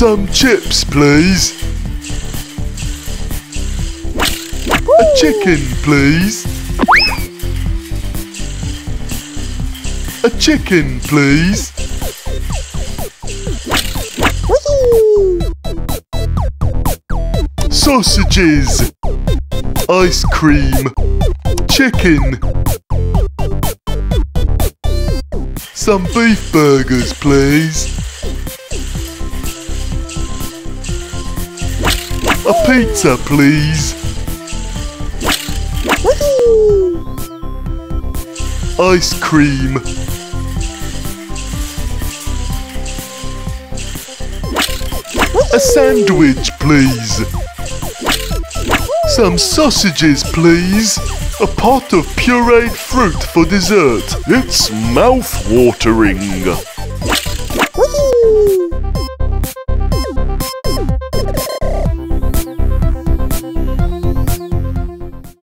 Some chips, please. A chicken, please. A chicken, please. Sausages. Ice cream. Chicken. Some beef burgers, please. A pizza, please. Ice cream. A sandwich, please. Some sausages, please. A pot of pureed fruit for dessert. It's mouth-watering.